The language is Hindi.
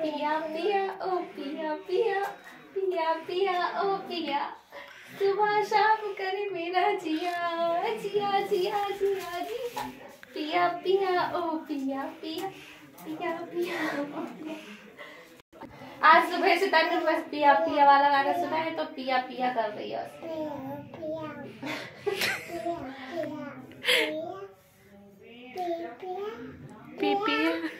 पिया पिया ओ पिया पिया पिया पिया ओ पिया सुबह शाम करे मेरा जिया जिया जिया जिया जिया पिया पिया ओ पिया पिया पिया पिया आज सुबह से तक बस पिया पिया वाला गाना सुना है तो पिया पिया कर रही है पिया पिया पिया